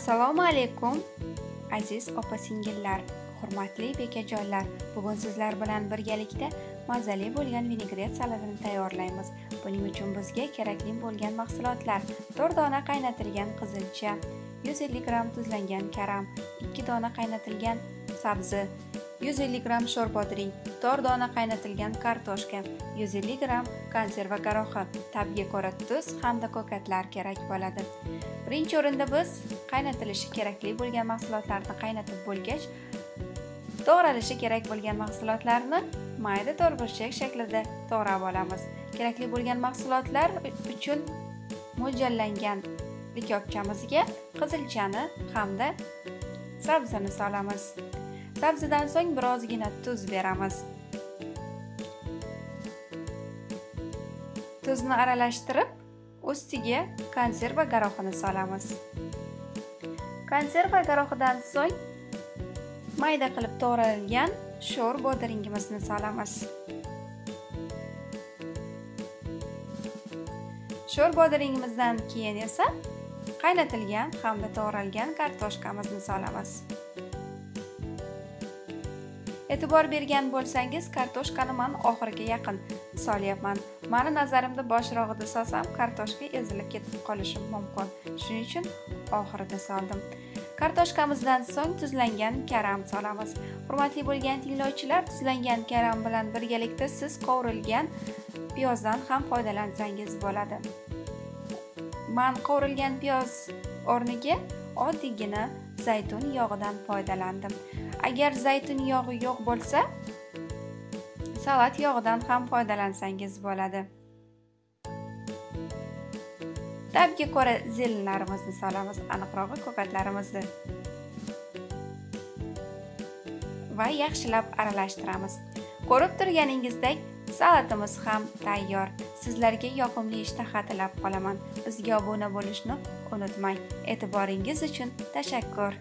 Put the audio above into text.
assalomu alaykum aziz opa singillar hurmatli bekajonlar. Bugun sizlar bilan birgalikda mazali bo'lgan vinegret salatini tayyorlaymiz. Buning uchun bizga kerakli bo'lgan mahsulotlar. 4 dona qaynatilgan qizilcha 150 gramm tuzlangan karam 2 dona qaynatilgan sabzi 150 gramm sho'rpodring 4 dona qaynatilgan kartoshka 150 gramm konserva garohi tabga ko'ra tuz hamda ko'katlar kerak bo'ladi. Birinchi o'rinda biz qaynatilishi kerakli bo'lgan mahsulotlarni qaynatib bo'lgach to'g'ralishi kerak bo'lgan mahsulotlarni mayda to'rtburchak shaklida to'g'rab olamiz. Kerakli bo'lgan mahsulotlar uchun mo'ljallangan likopchamizga qizilchani hamda sabzini solamiz. Sabzidan so'ng birozgina tuz beramiz. Tuzni aralashtirib ustiga konserva garohini solamiz. Konserva garohidan so'ng mayda qilib to'g'ralgan sho'r bodringimizni solamiz. Sho'r bodringimizdan keyin esa qaynatilgan hamda to'g'ralgan kartoshkamizni solamiz. E'tibor bergan bo'lsangiz kartoshkani man oxiriga yaqin solyapman. Mani nazarimda boshrog'ida solsam kartoshka ezilib ketib qolishi mumkin. Shuning uchun oxirida soldim. Kartoshkamizdan so'ng tuzlangan karam solamiz. Hurmatli bo'lgan tinglovchilar tuzlangan karam bilan birgalikda siz qovurilgan piyozdan ham foydalansangiz bo'ladi. Man qovurilgan piyoz o'rniga oddiygina zaytun yog'idan foydalandim. Agar zaytun yog'i yo'q bo'lsa salat yog'idan ham foydalansangiz bo'ladi. Tabga ko'ra zelinlarimizni solamiz aniqrog'i ko'katlarimizni va yaxshilab aralashtiramiz. Ko'rib turganingizdek salatimiz ham tayyor. Sizlarga yoqimli ishtaha tilab qolaman. Bizga obuna bo'lishni unutmang. E'tiboringiz uchun tashakkur.